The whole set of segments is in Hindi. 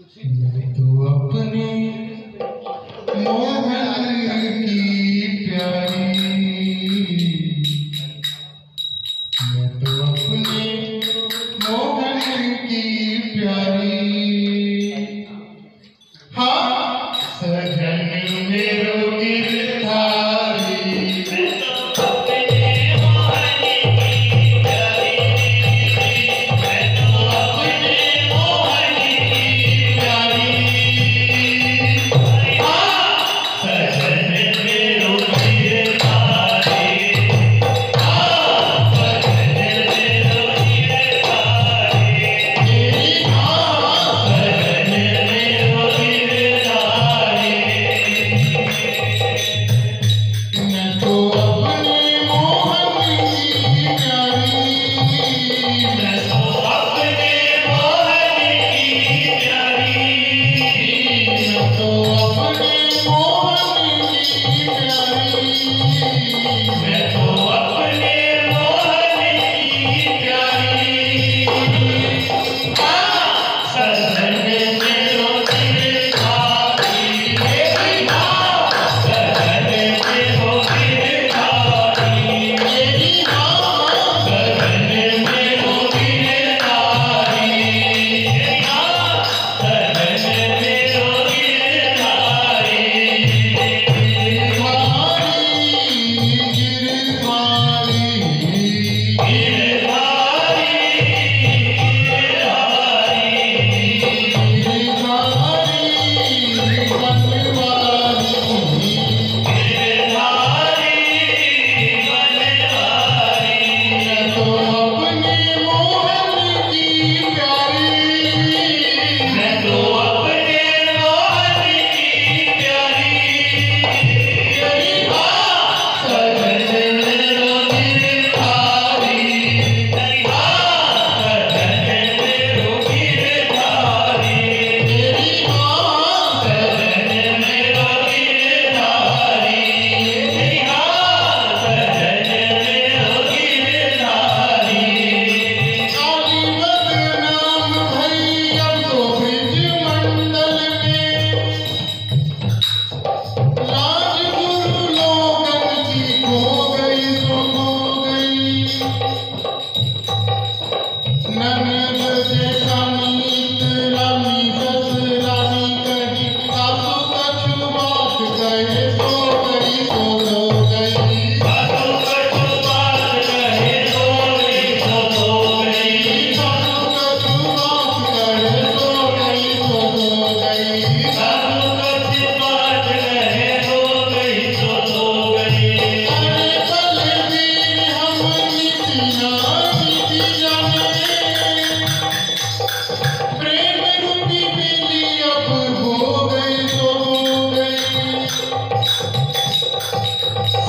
तो अपने मोहन की प्यारी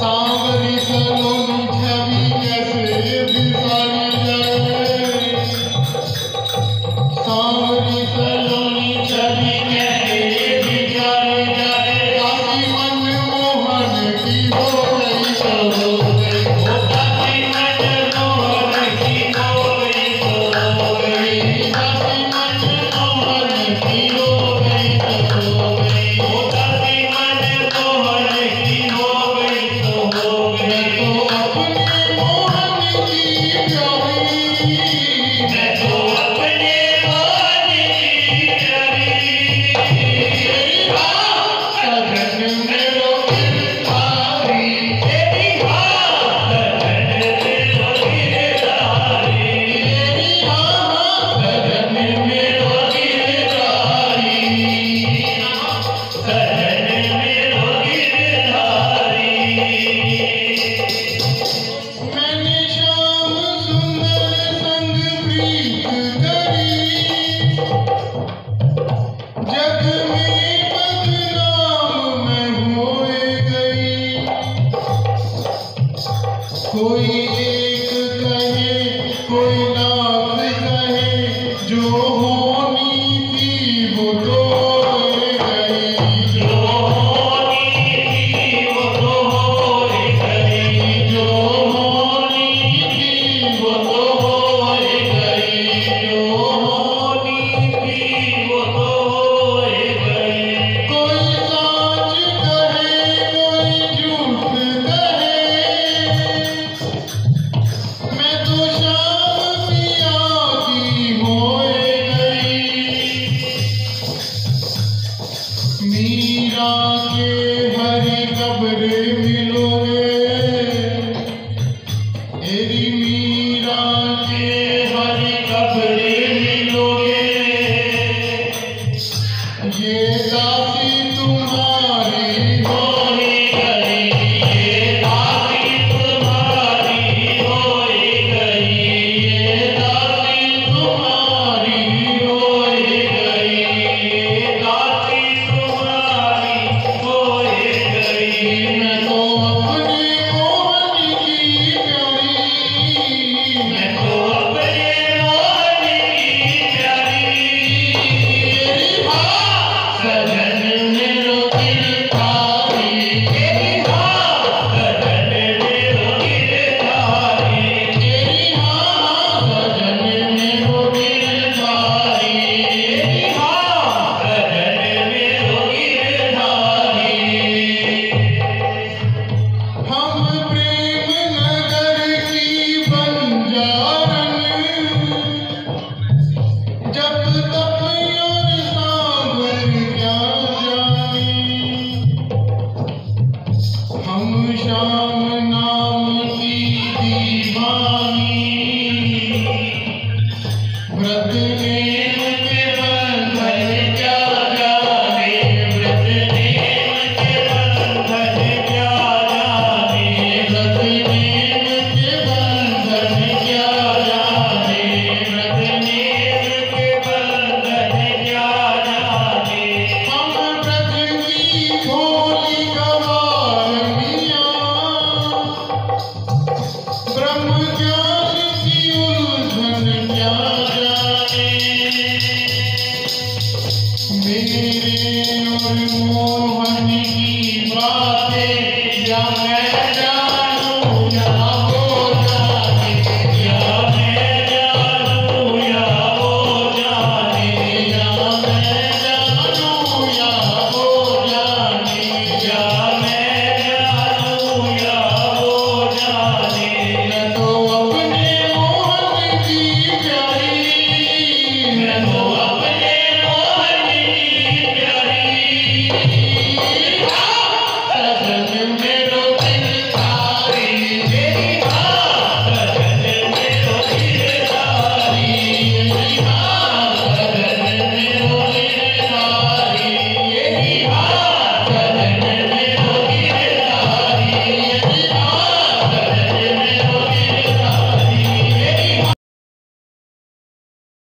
ಸಾವರಿಸಲು कोई एक कहे कोई ना कहे जो मेरी मीरा के